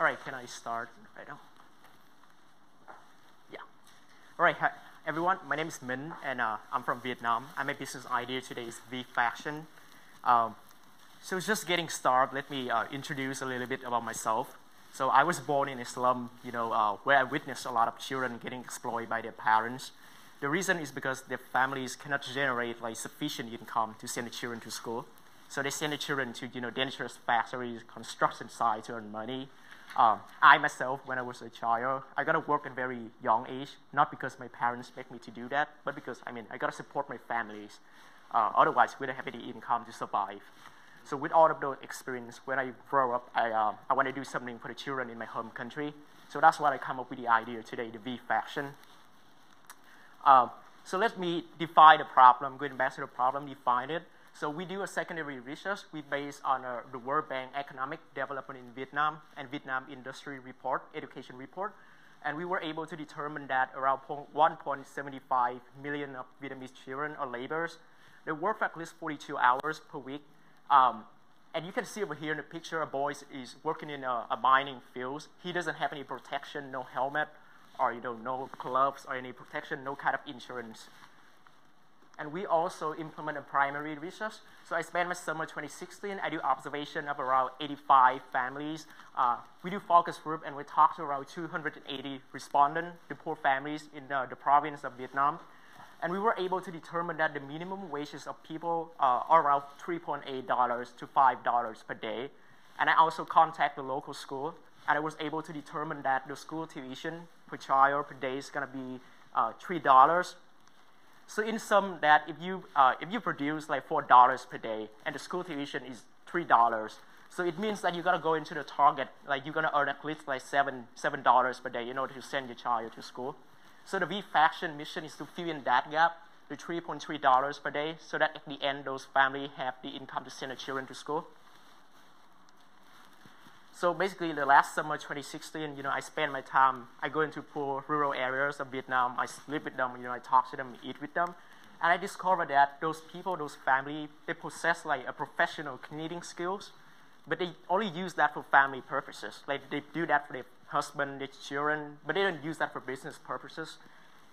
All right, can I start right now? Yeah. All right, hi, everyone. My name is Min, and uh, I'm from Vietnam. And my business idea today is V Fashion. Um, so just getting started, let me uh, introduce a little bit about myself. So I was born in a slum, you know, uh, where I witnessed a lot of children getting exploited by their parents. The reason is because their families cannot generate like sufficient income to send the children to school. So they send the children to you know dangerous factories, construction sites to earn money. Um, I myself, when I was a child, I got to work at a very young age, not because my parents make me to do that, but because I mean I got to support my families. Uh, otherwise, we don't have any income to survive. So with all of those experience, when I grow up, I, uh, I want to do something for the children in my home country. So that's why I come up with the idea today, the V Fashion. Um, so let me define the problem, going back to the problem, define it. So we do a secondary research. We base on uh, the World Bank Economic Development in Vietnam and Vietnam Industry Report, Education Report. And we were able to determine that around 1.75 million of Vietnamese children or laborers, they work at least 42 hours per week um, and you can see over here in the picture, a boy is working in a, a, mining field. He doesn't have any protection, no helmet, or you know, no gloves or any protection, no kind of insurance. And we also implement a primary research. So I spent my summer 2016. I do observation of around 85 families. Uh, we do focus group, and we talk to around 280 respondents, the poor families in the, province of Vietnam. And we were able to determine that the minimum wages of people uh, are around $3.8 to $5 per day. And I also contact the local school, and I was able to determine that the school tuition per child per day is going to be uh, $3. So in sum, that if you, uh, if you produce like $4 per day, and the school tuition is $3, so it means that you got to go into the target, like you're going to earn at least like seven, $7 per day in order to send your child to school. So the V-Fashion mission is to fill in that gap, the $3.3 per day, so that at the end those families have the income to send their children to school. So basically, the last summer, 2016, you know, I spend my time, I go into poor rural areas of Vietnam, I sleep with them, you know, I talk to them, eat with them, and I discovered that those people, those families, they possess like a professional knitting skills, but they only use that for family purposes. Like they do that for their husband, their children, but they don't use that for business purposes.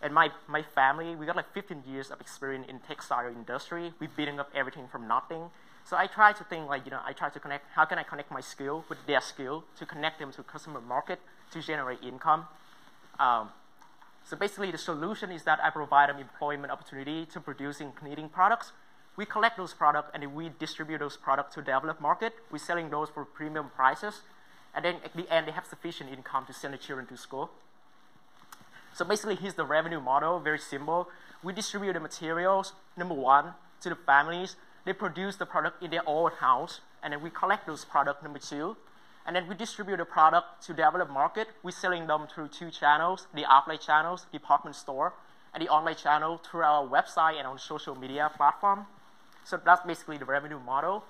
And my, my family, we got like 15 years of experience in textile industry. We're building up everything from nothing. So I try to think like, you know, I try to connect, how can I connect my skill with their skill to connect them to customer market to generate income. Um, so basically the solution is that I provide them employment opportunity to producing knitting products. We collect those products and we distribute those products to developed market. We're selling those for premium prices and then at the end, they have sufficient income to send the children to school. So basically, here's the revenue model, very simple. We distribute the materials, number one, to the families. They produce the product in their own house, and then we collect those products, number two. And then we distribute the product to developed market. We're selling them through two channels, the offline channels, department store, and the online channel through our website and on social media platform. So that's basically the revenue model.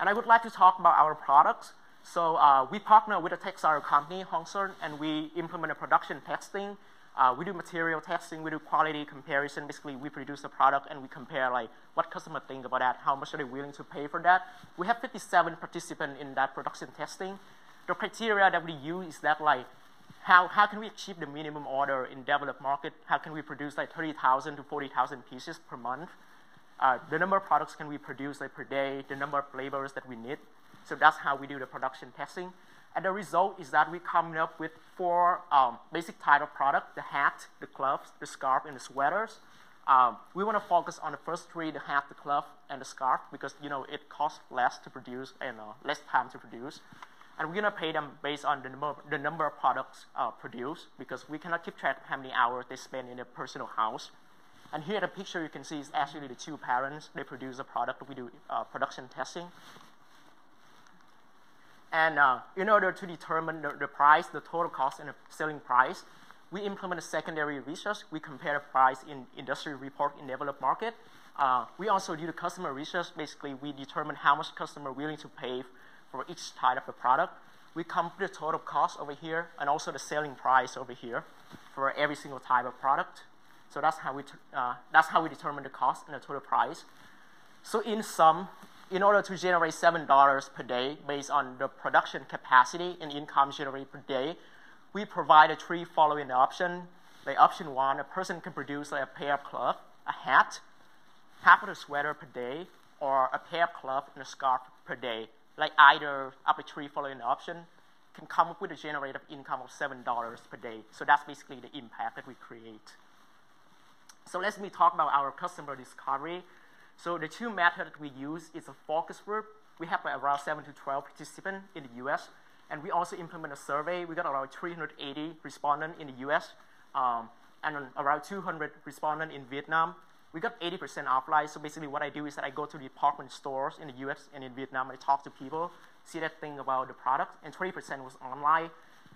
And I would like to talk about our products. So uh, we partner with a textile company, Hongsun, and we implement a production testing. Uh, we do material testing, we do quality comparison. Basically, we produce a product and we compare like what customer think about that, how much are they willing to pay for that. We have 57 participants in that production testing. The criteria that we use is that like how, how can we achieve the minimum order in developed market? How can we produce like 30,000 to 40,000 pieces per month? Uh, the number of products can we produce like per day, the number of laborers that we need. So that's how we do the production testing. And the result is that we come up with four um, basic type of product, the hat, the gloves, the scarf, and the sweaters. Um, we want to focus on the first three, the hat, the glove, and the scarf, because you know it costs less to produce and uh, less time to produce. And we're going to pay them based on the number, the number of products uh, produced, because we cannot keep track of how many hours they spend in their personal house. And here the picture you can see is actually the two parents. They produce a product. We do uh, production testing. And uh, in order to determine the, the, price, the total cost, and the selling price, we implement a secondary research. We compare the price in industry report in developed market. Uh, we also do the customer research. Basically, we determine how much customer willing to pay for each type of the product. We with the total cost over here and also the selling price over here for every single type of product. So that's how we, uh, that's how we determine the cost and the total price. So in sum, in order to generate $7 per day based on the production capacity and income generated per day, we provide the three following options. Like option one, a person can produce like a pair of gloves, a hat, half of a sweater per day, or a pair of gloves and a scarf per day. Like either of the three following options can come up with a generated income of $7 per day. So that's basically the impact that we create. So let me talk about our customer discovery. So the two methods we use is a focus group. We have like around 7 to 12 participants in the US. And we also implement a survey. We got around 380 respondents in the US um, and around 200 respondents in Vietnam. We got 80% offline. So basically what I do is that I go to the department stores in the US and in Vietnam. And I talk to people, see that thing about the product. And 20% was online.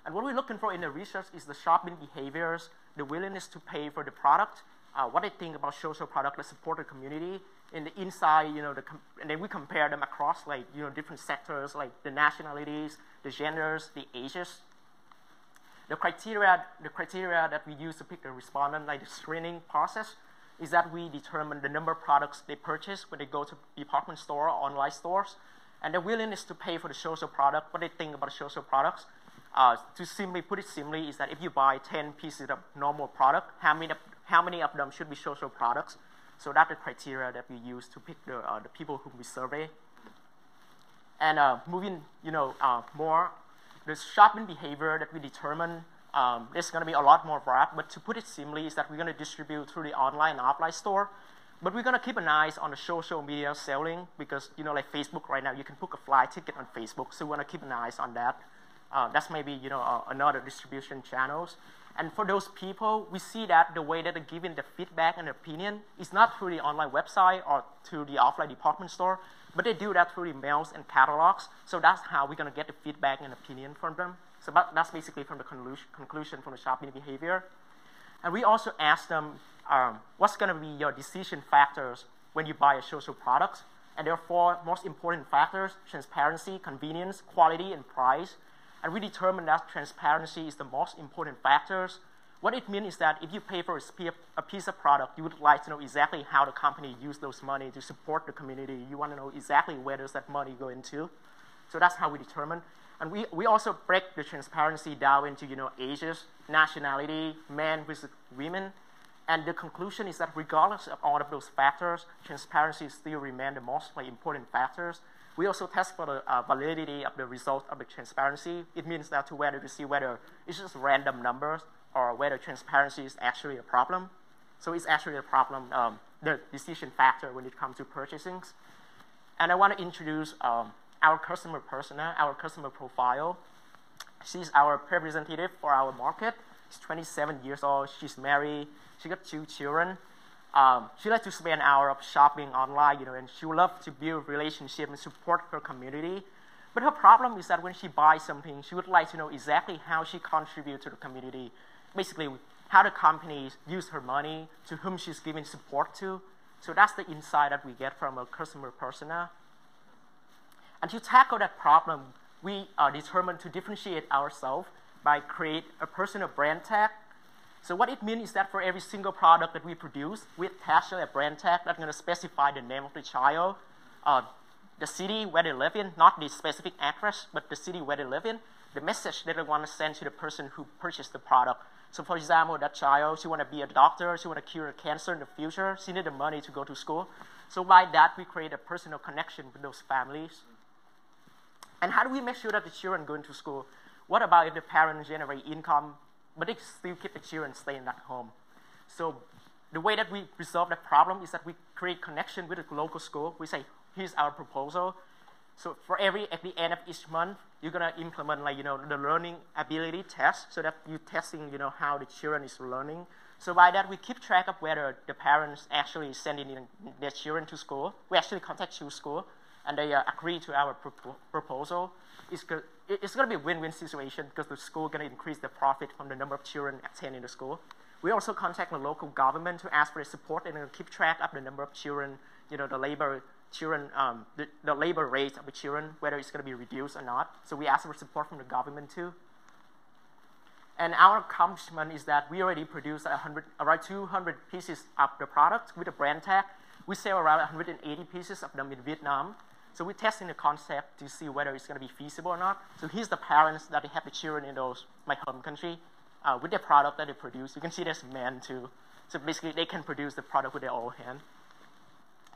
And what we're looking for in the research is the shopping behaviors, the willingness to pay for the product, uh, what they think about social product that support the community, in the inside, you know, the and then we compare them across like, you know, different sectors, like the nationalities, the genders, the ages. The criteria, the criteria that we use to pick the respondent, like the screening process, is that we determine the number of products they purchase when they go to department store or online stores, and their willingness to pay for the social product, what they think about the social products. Uh, to simply put it simply, is that if you buy 10 pieces of normal product, how many, how many of them should be social products? So that's the criteria that we use to pick the, uh, the people whom we survey. And uh, moving, you know, uh, more, the shopping behavior that we determine, um, going to be a lot more variety. But to put it simply, is that we're going to distribute through the online and offline store. But we're going to keep an eye on the social media selling because, you know, like Facebook right now, you can book a flight ticket on Facebook. So we want to keep an eye on that. Uh, that's maybe, you know, uh, another distribution channels. And for those people, we see that the way that they're giving the feedback and opinion is not through the online website or through the offline department store, but they do that through the mails and catalogs. So that's how we're going to get the feedback and opinion from them. So that's basically from the conclusion from the shopping behavior. And we also ask them, um, what's going to be your decision factors when you buy a social product? And there are four most important factors, transparency, convenience, quality, and price. And we determined that transparency is the most important factors. What it means is that if you pay for a piece of product, you would like to know exactly how the company used those money to support the community. You want to know exactly where does that money go into. So that's how we determine. And we, we also break the transparency down into you know ages, nationality, men versus women. And the conclusion is that regardless of all of those factors, transparency still remain the most important factors. We also test for the uh, validity of the result of the transparency. It means that to whether to see whether it's just random numbers or whether transparency is actually a problem. So it's actually a problem, um, the decision factor when it comes to purchasing. And I want to introduce um, our customer persona, our customer profile. She's our representative for our market. She's 27 years old. She's married. She got two children. Um, she likes to spend an hour of shopping online, you know, and she would love to build relationship and support her community. But her problem is that when she buys something, she would like to know exactly how she contributes to the community. Basically, how the company use her money, to whom she's giving support to. So that's the insight that we get from a customer persona. And to tackle that problem, we are determined to differentiate ourselves by create a personal brand tag so what it means is that for every single product that we produce, we attach a brand tag that's going to specify the name of the child, uh, the city where they live in, not the specific address, but the city where they live in, the message that they want to send to the person who purchased the product. So for example, that child, she want to be a doctor, she want to cure cancer in the future, she need the money to go to school. So by that, we create a personal connection with those families. And how do we make sure that the children go into school? What about if the parents generate income but they still keep the children staying at home. So the way that we resolve that problem is that we create connection with the local school. We say, here's our proposal. So for every at the end of each month, you're gonna implement like you know the learning ability test, so that you're testing you know how the children is learning. So by that, we keep track of whether the parents actually sending in their children to school. We actually contact school, and they uh, agree to our pro- proposal it's, it's going to be a win-win situation because the school is going to increase the profit from the number of children attending the school. We also contact the local government to ask for the support and keep track of the number of children, you know, the labor children, um, the, the labor rate of the children, whether it's going to be reduced or not. So we ask for support from the government too. And our accomplishment is that we already produced 100, around 200 pieces of the product with a brand tag. We sell around 180 pieces of them in Vietnam. So we're testing the concept to see whether it's going to be feasible or not. So here's the parents that have the children in those my home country uh, with the product that they produce. You can see there's men too. So basically, they can produce the product with their own hand.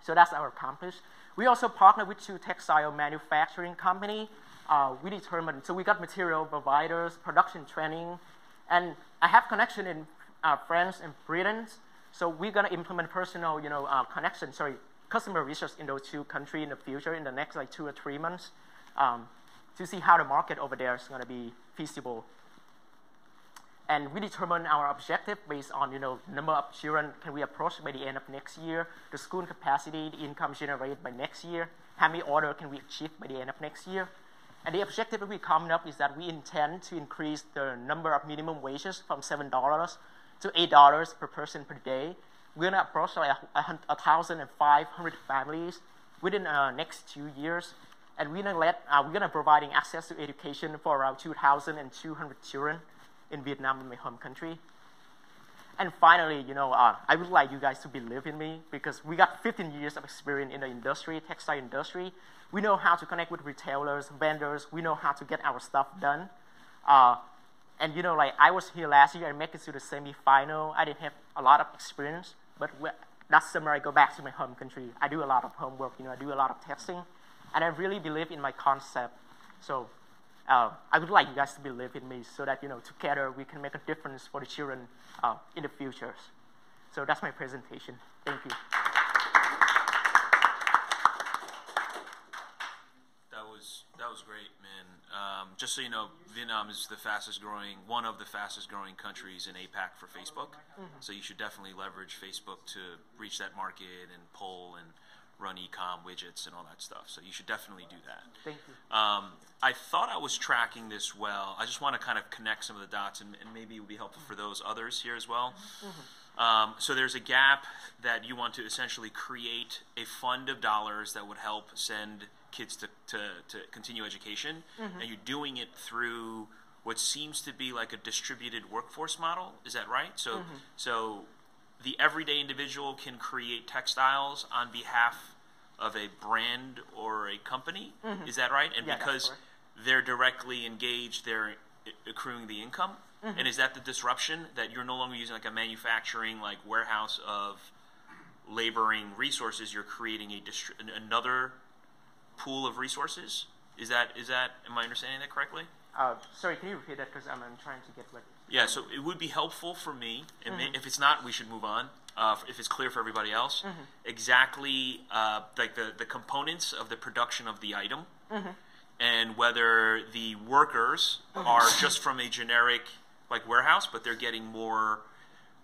So that's our accomplish. We also partner with two textile manufacturing company. Uh, we determined, so we got material providers, production training, and I have connection in uh, France and Britain. So we're gonna implement personal, you know, uh, connection, sorry, customer research in those two countries in the future, in the next like two or three months, um, to see how the market over there is gonna be feasible and we determine our objective based on you know number of children can we approach by the end of next year, the school capacity, the income generated by next year, how many order can we achieve by the end of next year. And the objective that we come up is that we intend to increase the number of minimum wages from seven dollars to eight dollars per person per day. We're gonna approach like a, a thousand and five hundred families within the uh, next two years, and we're let uh, gonna providing access to education for around two thousand and two hundred children in Vietnam, my home country. And finally, you know, uh, I would like you guys to believe in me because we got 15 years of experience in the industry, textile industry. We know how to connect with retailers, vendors. We know how to get our stuff done. Uh, and you know, like I was here last year and make it to the semi-final. I didn't have a lot of experience, but that summer I go back to my home country. I do a lot of homework. You know, I do a lot of testing, and I really believe in my concept. So uh, I would like you guys to believe in me so that, you know, together we can make a difference for the children uh, in the future. So that's my presentation. Thank you. That was that was great, man. Um, just so you know, Vietnam is the fastest growing, one of the fastest growing countries in APAC for Facebook. Mm-hmm. So you should definitely leverage Facebook to reach that market and pull and run ecom widgets and all that stuff. So you should definitely do that. Thank you. Um, I thought I was tracking this well. I just want to kind of connect some of the dots, and, and maybe it would be helpful for those others here as well. Mm-hmm. Um, so there's a gap that you want to essentially create a fund of dollars that would help send kids to, to, to continue education, mm-hmm. and you're doing it through what seems to be like a distributed workforce model. Is that right? So, mm-hmm. so the everyday individual can create textiles on behalf of a brand or a company. Mm-hmm. Is that right? And yeah, because they're directly engaged, they're accruing the income. Mm-hmm. And is that the disruption that you're no longer using like a manufacturing like warehouse of laboring resources? You're creating a distri- another pool of resources. Is that is that am I understanding that correctly? Uh, sorry, can you repeat that because I'm, I'm trying to get what yeah, so it would be helpful for me, and mm-hmm. if it's not, we should move on. Uh, if it's clear for everybody else, mm-hmm. exactly uh, like the, the components of the production of the item, mm-hmm. and whether the workers mm-hmm. are just from a generic like warehouse, but they're getting more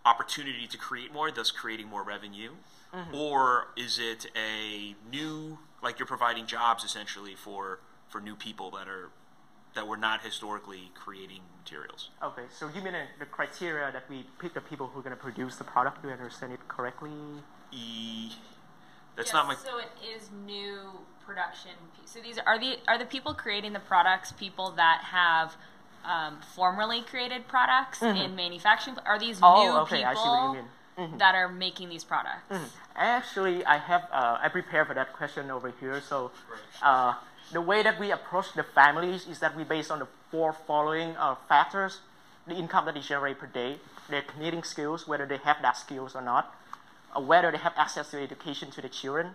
opportunity to create more, thus creating more revenue, mm-hmm. or is it a new like you're providing jobs essentially for for new people that are that we're not historically creating materials. Okay, so you mean the criteria that we pick the people who are going to produce the product? Do I understand it correctly? E, that's yes, not my. So it is new production. So these are the are the people creating the products people that have um, formerly created products mm-hmm. in manufacturing. Are these new okay, people? I see what you people mm-hmm. that are making these products? Mm-hmm. Actually, I have uh, I prepared for that question over here. So. Uh, the way that we approach the families is that we base on the four following uh, factors: the income that they generate per day, their knitting skills, whether they have that skills or not, uh, whether they have access to education to the children,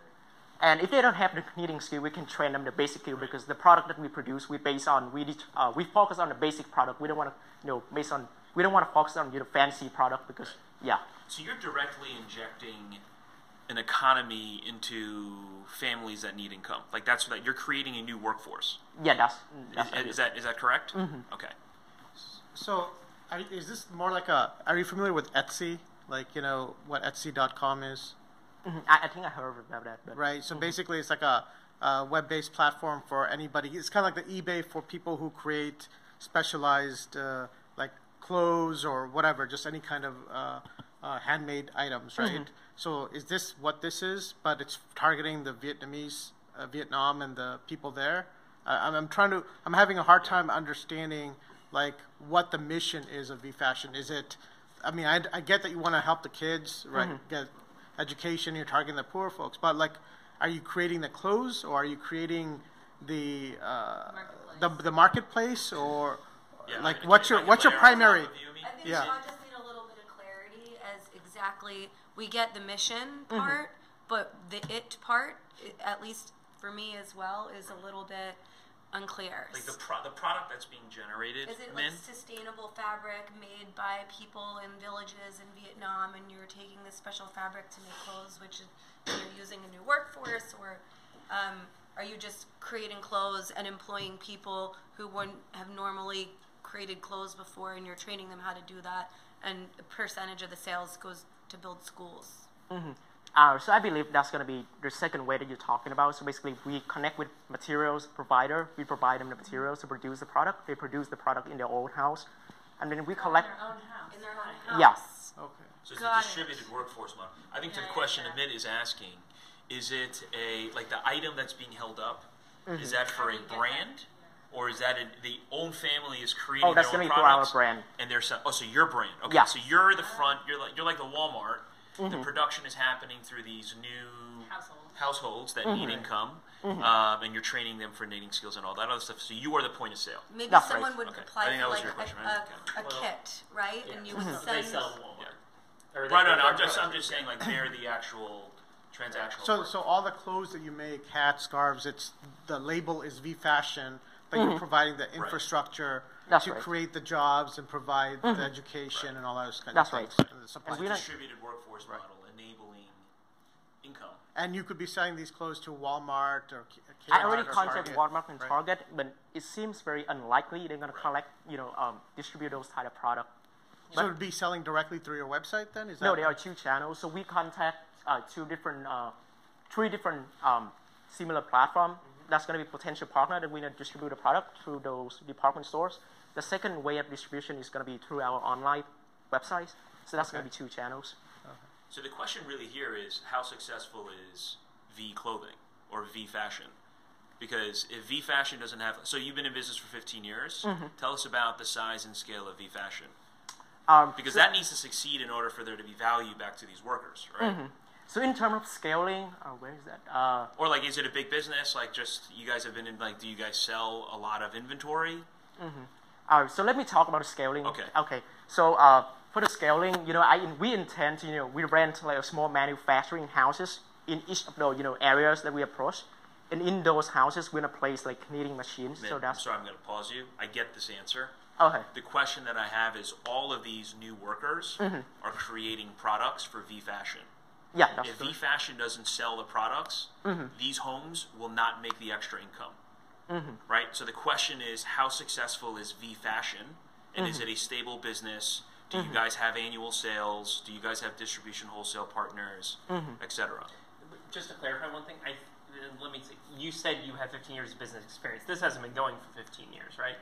and if they don't have the knitting skill, we can train them the basic skill because the product that we produce, we base on we uh, we focus on the basic product. We don't want to you know based on we don't want to focus on you know fancy product because yeah. So you're directly injecting an economy into families that need income. Like that's that you're creating a new workforce. Yeah, that's, that's is, is that is that correct? Mm-hmm. Okay. So, are, is this more like a? Are you familiar with Etsy? Like you know what Etsy.com is? Mm-hmm. I, I, think I heard about that. But. Right. So mm-hmm. basically, it's like a, a, web-based platform for anybody. It's kind of like the eBay for people who create specialized uh, like clothes or whatever, just any kind of uh, uh, handmade items, right? Mm-hmm. So is this what this is? But it's targeting the Vietnamese, uh, Vietnam, and the people there. I'm, I'm, trying to. I'm having a hard time understanding like what the mission is of V Fashion. Is it? I mean, I, I get that you want to help the kids, right? Mm-hmm. Get education. You're targeting the poor folks, but like, are you creating the clothes or are you creating the uh, the the marketplace or Yeah, like can- what's your what's your layer on top primary? of you, I mean. I think Yeah. we all just need a little bit of clarity as exactly we get the mission Mm-hmm. part, but the it part, at least for me as well, is a little bit unclear. Like the pro- the product that's being generated, Is it Min, like sustainable fabric made by people in villages in Vietnam, and you're taking this special fabric to make clothes, which is, you're using a new workforce, or um, are you just creating clothes and employing people who wouldn't have normally created clothes before, and you're training them how to do that, and a percentage of the sales goes to build schools? Uh, so I believe that's going to be the second way that you're talking about. So basically, we connect with materials provider. We provide them the materials to produce the product. They produce the product in their own house, and then we collect. In their own Yeah. house. Yes. Okay. So it's Got a it. distributed workforce model. I think to Yeah, the question yeah. Amit is asking, is it a like the item that's being held up? Mm-hmm. Is that for a do you brand, or is that a, the own family is creating Oh, that's their own gonna be through our products brand. and they're sell- oh so your brand okay Yeah. so you're the front you're like you're like the Walmart. Mm-hmm. The production is happening through these new Household. households that Mm-hmm. need income, um, and you're training them for knitting skills and all that other stuff. So you are the point of sale. Maybe That's someone right. would Okay. I apply think that for was like your a, right? a, a Well, kit, right? Yeah. And you would So send. they sell at Walmart. Or they- Right, no, no. I'm just, I'm just saying, like, they're the actual transactional. So, part. so all the clothes that you make, hats, scarves, it's the label is V Fashion, but Mm-hmm. you're providing the infrastructure That's to right. create the jobs and provide the education and all those kinds That's of right. things. And the supply And we It's a distributed workforce model enabling income. And you could be selling these clothes to Walmart or K- I Kmart already or contacted Target, Walmart and right? Target, but it seems very unlikely they're going to collect, you know, um, distribute those type of product. So it would be selling directly through your website then? Is that No, there are two channels. So we contact uh, two different, uh, three different um, similar platform. That's going to be potential partner that we're going to distribute the product through those department stores. The second way of distribution is going to be through our online websites. So that's going to be two channels. So the question really here is how successful is V clothing or V fashion? Because if V fashion doesn't have, so you've been in business for 15 years. Tell us about the size and scale of V fashion. Um, Because so, that needs to succeed in order for there to be value back to these workers, right? So in terms of scaling, uh, where is that? Uh, Or like, is it a big business? Like, just you guys have been in, like, do you guys sell a lot of inventory? Uh, so let me talk about scaling. Okay. Okay. So uh, for the scaling, you know, I we intend to, you know, we rent like a small manufacturing houses in each of the you know areas that we approach, and in those houses we're gonna place like knitting machines. Man, so I'm that's sorry, I'm going to pause you. I get this answer. okay. The question that I have is all of these new workers are creating products for V Fashion. Yeah, that's If true. V Fashion doesn't sell the products, mm-hmm. these homes will not make the extra income. Mm-hmm. Right? So the question is how successful is V Fashion? And is mm-hmm. it a stable business? Do you guys have annual sales? Do you guys have distribution wholesale partners, et cetera? Just to clarify one thing, I uh, let me see. You said you have 15 years of business experience. This hasn't been going for 15 years, right?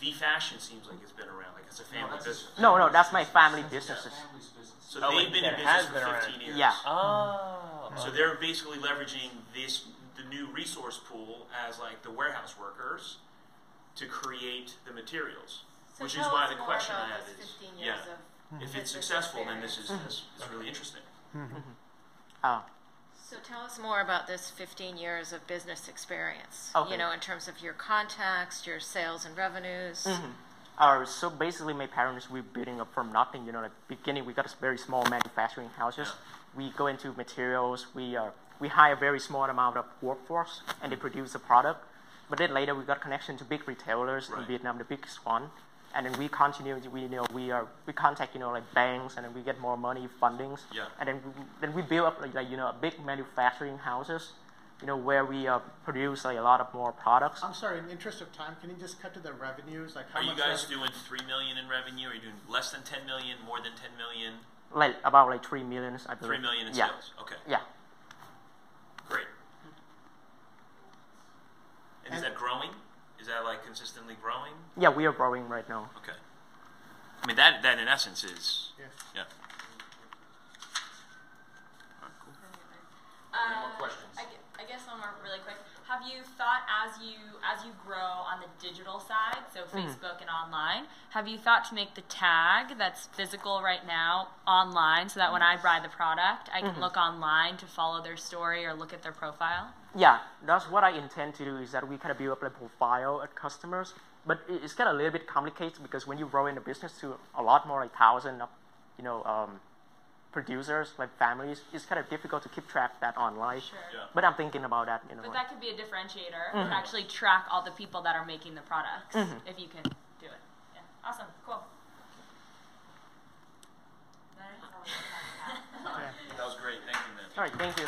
V Fashion seems like it's been around, like it's a family business. No, no, that's my family businesses. So Oh, they've like been in that business has for been around. 15 years. Yeah. Oh. Mm-hmm. So they're basically leveraging this the new resource pool as like the warehouse workers to create the materials. So which is tell why us the more question I have this is 15 yeah, of if it's business successful then this is, experience. this is really interesting. Uh, So tell us more about this 15 years of business experience. Okay. You know, in terms of your contacts, your sales and revenues. Uh, so basically, my parents we building up from nothing. You know, like beginning we got a very small manufacturing houses. We go into materials. We uh, we hire a very small amount of workforce, and they produce the product. But then later we got connection to big retailers Right. in Vietnam, the biggest one. And then we continue. We you know we are we contact you know like banks, and then we get more money fundings. Yeah. And then we, then we build up like, like you know big manufacturing houses. You know where we uh, produce like a lot of more products. I'm sorry, in the interest of time, can you just cut to the revenues? Like how Are you much guys revenue- doing three million in revenue? Are you doing less than ten million, more than ten million? Like about like three millions, I believe. Three million in yeah. sales. Okay. Yeah. Great. And is And- that growing? Is that like consistently growing? Yeah, we are growing right now. Okay. I mean that that in essence is Yeah. yeah. Uh, more questions? I, I guess one more really quick. Have you thought as you as you grow on the digital side, so Facebook and online, have you thought to make the tag that's physical right now online, so that when I buy the product, I can look online to follow their story or look at their profile? Yeah, that's what I intend to do. Is that we kind of build up a profile at customers, but it's kind of a little bit complicated because when you grow in the business to a lot more like thousand of, you know, um, producers, like families, it's kind of difficult to keep track of that online. Sure. Yeah. But I'm thinking about that. You know, but that could be a differentiator mm -hmm. actually track all the people that are making the products mm -hmm. if you can do it. Yeah. Awesome. Cool. that was great. Thank you, man. All right. Thank you.